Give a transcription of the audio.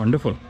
wonderful.